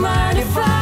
maar de.